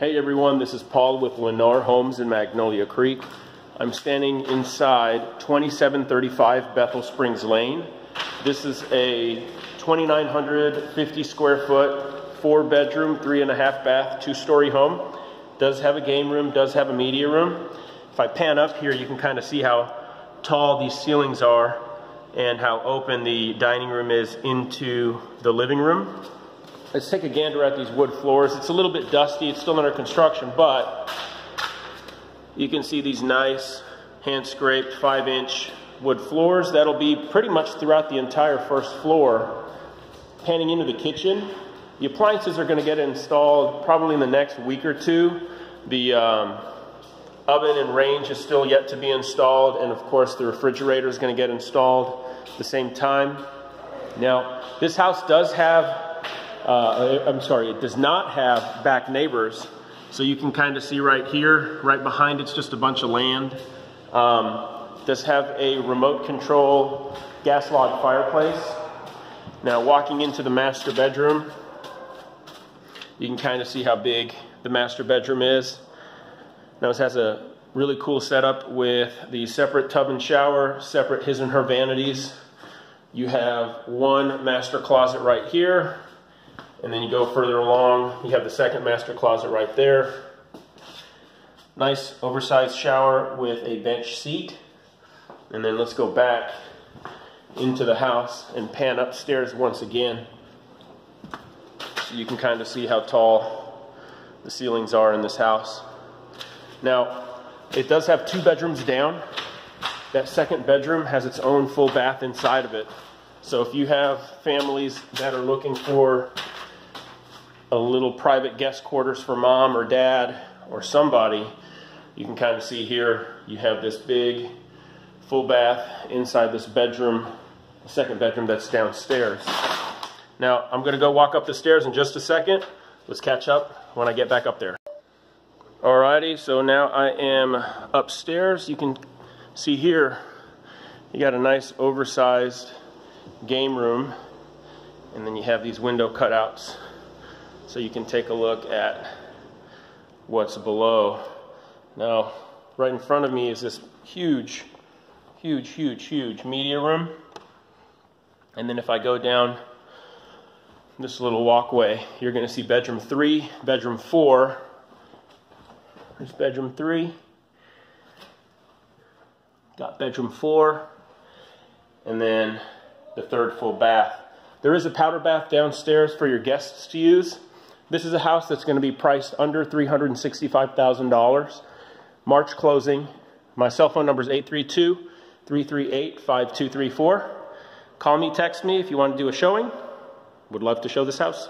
Hey everyone, this is Paul with Lennar Homes in Magnolia Creek. I'm standing inside 2735 Bethel Springs Lane. This is a 2,950 square foot, four bedroom, three and a half bath, two story home. Does have a game room, does have a media room. If I pan up here, you can kind of see how tall these ceilings are and how open the dining room is into the living room. Let's take a gander at these wood floors. It's a little bit dusty, it's still under construction, but you can see these nice hand scraped five inch wood floors. That'll be pretty much throughout the entire first floor. Panning into the kitchen, the appliances are gonna get installed probably in the next week or two. The um, oven and range is still yet to be installed, and of course the refrigerator is gonna get installed at the same time. Now, this house does have uh, I'm sorry, it does not have back neighbors. So you can kind of see right here, right behind it's just a bunch of land. Um, does have a remote control gas log fireplace. Now walking into the master bedroom, you can kind of see how big the master bedroom is. Now this has a really cool setup with the separate tub and shower, separate his and her vanities. You have one master closet right here, and then you go further along, you have the second master closet right there. Nice oversized shower with a bench seat. And then let's go back into the house and pan upstairs once again. So you can kind of see how tall the ceilings are in this house. Now, it does have two bedrooms down. That second bedroom has its own full bath inside of it. So if you have families that are looking for a little private guest quarters for mom or dad or somebody, you can kind of see here you have this big full bath inside this bedroom, second bedroom that's downstairs. Now I'm to go walk up the stairs in just a second. Let's catch up when I get back up there. Alrighty, so now I am upstairs. You can see here you got a nice oversized game room and then you have these window cutouts so you can take a look at what's below. Now, right in front of me is this huge, huge, huge, huge media room. And then if I go down this little walkway, you're going to see bedroom three, bedroom four. There's bedroom three. Got bedroom four. And then the third full bath. There is a powder bath downstairs for your guests to use. This is a house that's going to be priced under $365,000. March closing. My cell phone number is 832 338 5234. Call me, text me if you want to do a showing. Would love to show this house.